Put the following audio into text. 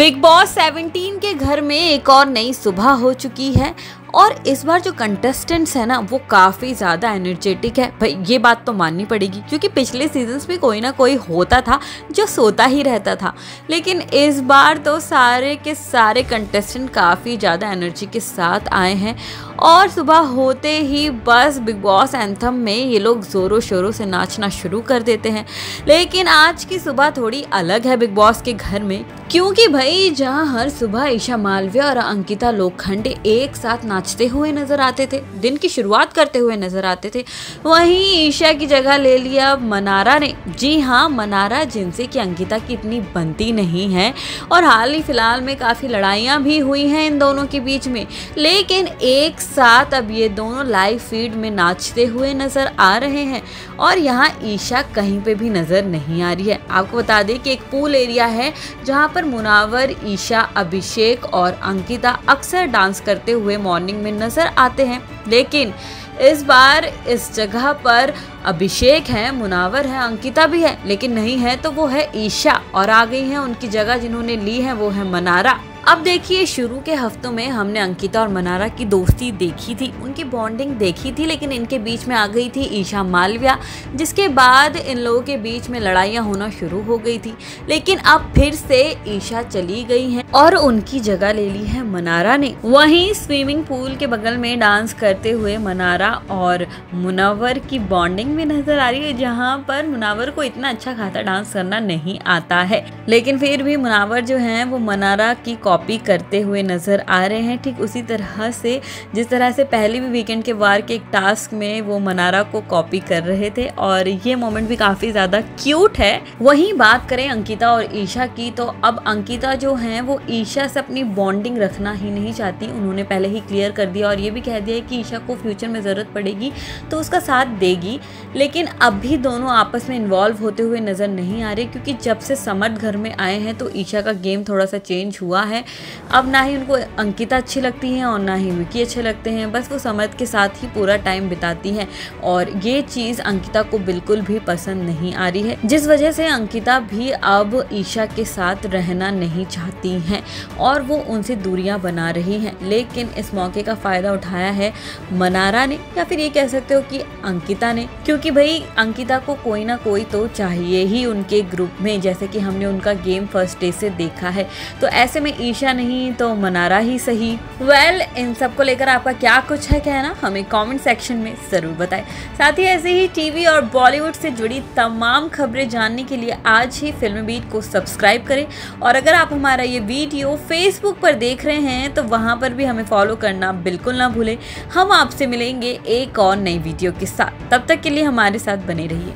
Big boss 17 के घर में एक और नई सुबह हो चुकी है और इस बार जो कंटेस्टेंट्स है ना, वो काफ़ी ज़्यादा एनर्जेटिक है। भाई, ये बात तो माननी पड़ेगी, क्योंकि पिछले सीजन्स में कोई ना कोई होता था, जो सोता ही रहता था। लेकिन इस बार तो सारे के सारे कंटेस्टेंट काफ़ी ज़्यादा एनर्जी के साथ आए हैं। और सुबह होते ही बस बिग बॉस एंथम में ये लोग ज़ोरों शोरों से नाचना शुरू कर देते हैं। लेकिन आज की सुबह थोड़ी अलग है बिग बॉस के घर में, क्योंकि भाई, जहाँ हर सुबह ईशा मालवीय और अंकिता लोखंडे एक साथ नाचते हुए नज़र आते थे, दिन की शुरुआत करते हुए नज़र आते थे। वहीं ईशा की जगह ले लिया मनारा ने। जी हाँ मनारा जिनसे कि अंकिता की इतनी बनती नहीं है और हाल ही फ़िलहाल में काफ़ी लड़ाइयाँ भी हुई हैं इन दोनों के बीच में। लेकिन एक साथ अब ये दोनों लाइव फ़ीड में नाचते हुए नज़र आ रहे हैं और यहाँ ईशा कहीं पे भी नज़र नहीं आ रही है। आपको बता दें कि एक पूल एरिया है जहाँ पर मुनावर, ईशा, अभिषेक और अंकिता अक्सर डांस करते हुए मॉर्निंग में नज़र आते हैं। लेकिन इस बार इस जगह पर अभिषेक है, मुनावर है, अंकिता भी है। लेकिन नहीं है तो वो है ईशा। और आ गई है उनकी जगह जिन्होंने ली है, वो है मनारा। अब देखिए, शुरू के हफ्तों में हमने अंकिता और मनारा की दोस्ती देखी थी। उनकी बॉन्डिंग देखी थी, लेकिन इनके बीच में आ गई थी ईशा मालविया, जिसके बाद इन लोगों के बीच में लड़ाइयाँ होना शुरू हो गई थी। लेकिन अब फिर से ईशा चली गई हैं और उनकी जगह ले ली है मनारा ने। वहीं स्विमिंग पूल के बगल में डांस करते हुए मनारा और मुनावर की बॉन्डिंग भी नज़र आ रही है, जहाँ पर मुनावर को इतना अच्छा खासा डांस करना नहीं आता है। लेकिन फिर भी मुनावर जो है, वो मनारा की कॉपी करते हुए नज़र आ रहे हैं। ठीक उसी तरह से, जिस तरह से पहले भी वीकेंड के वार के एक टास्क में वो मनारा को कॉपी कर रहे थे और ये मोमेंट भी काफ़ी ज़्यादा क्यूट है। वहीं बात करें अंकिता और ईशा की तो अब अंकिता जो हैं, वो ईशा से अपनी बॉन्डिंग रखना ही नहीं चाहती। उन्होंने पहले ही क्लियर कर दिया और ये भी कह दिया है कि ईशा को फ्यूचर में ज़रूरत पड़ेगी तो उसका साथ देगी। लेकिन अब भी दोनों आपस में इन्वॉल्व होते हुए नज़र नहीं आ रहे, क्योंकि जब से समर्थ घर में आए हैं तो ईशा का गेम थोड़ा सा चेंज हुआ है। अब ना ही उनको अंकिता अच्छी लगती हैं और ना ही विकी अच्छे लगते हैं। बस वो समर्थ के साथ ही पूरा टाइम बिताती हैं और ये चीज़ अंकिता को बिल्कुल भी पसंद नहीं आ रही है। जिस वजह से अंकिता भी अब ईशा के साथ रहना नहीं चाहती हैं और वो उनसे दूरियाँ बना रही हैं। लेकिन इस मौके का फ़ायदा उठाया है मनारा ने या फिर ये कह सकते हो कि अंकिता ने? क्योंकि भाई, अंकिता को कोई ना कोई तो चाहिए ही उनके ग्रुप में। जैसे कि हमने उनका गेम फ़र्स्ट डे से देखा है। तो ऐसे में ईशा नहीं तो मनारा ही सही। वेल well, इन सबको लेकर आपका क्या कुछ है कहना हमें कमेंट सेक्शन में ज़रूर बताएँ। साथ ही ऐसे ही टीवी और बॉलीवुड से जुड़ी तमाम खबरें जानने के लिए आज ही फ़िल्म बीट को सब्सक्राइब करें। और अगर आप हमारा ये वीडियो फेसबुक पर देख रहे हैं तो वहाँ पर भी हमें फॉलो करना बिल्कुल ना भूलें। हम आपसे मिलेंगे एक और नई वीडियो के साथ। तब तक के लिए हमारे साथ बने रहिए।